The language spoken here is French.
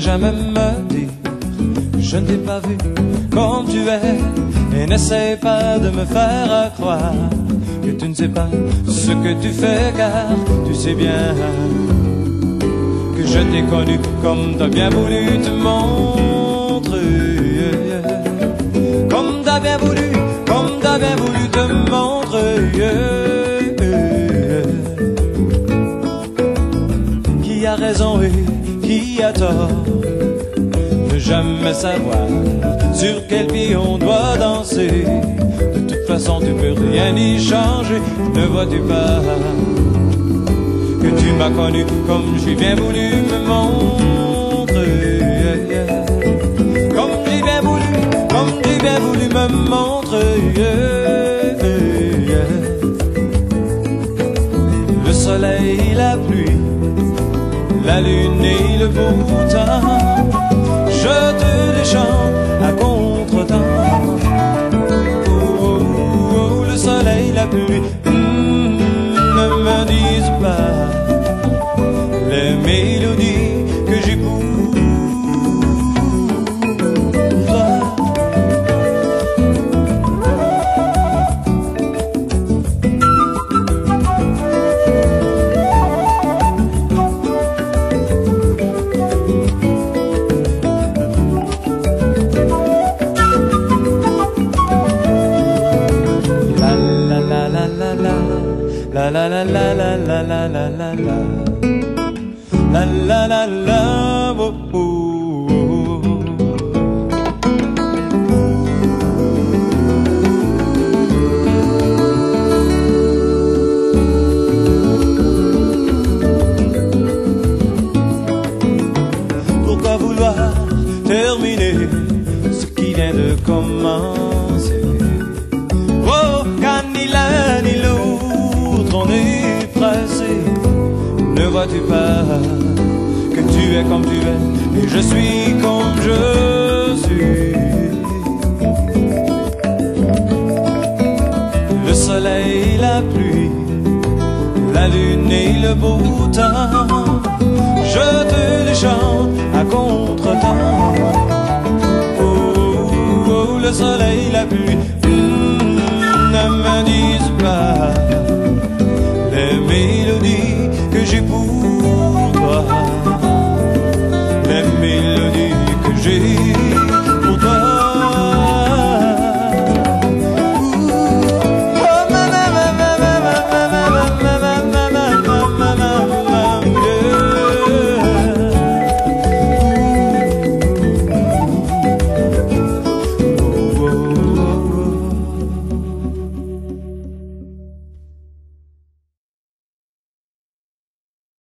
jamais me dire je ne t'ai pas vu comme tu es. Et n'essaie pas de me faire croire que tu ne sais pas ce que tu fais car tu sais bien que je t'ai connu comme t'as bien voulu te montrer. Comme t'as bien voulu comme t'as bien voulu te montrer. Qui a raison et qui a tort Ne jamais savoir sur quel pied on doit danser. De toute façon tu peux rien y changer. Ne vois-tu pas Que tu m'as connu comme j'ai bien voulu me montrer? Comme j'ai bien voulu, comme j'ai bien voulu me montrer. Le soleil, la pluie la lune et le beau temps. Je te les chante à contre-temps. Oh, oh, oh, le soleil, la pluie, la la la la la la la la. Pourquoi vouloir terminer ce qui vient de commencer? Que tu es comme tu es Et je suis comme je suis. Le soleil, la pluie La lune et le beau temps Je te chante à contre-temps. Oh, oh, oh, le soleil, la pluie Ne me disent pas Les mélodies que j'ai j'ai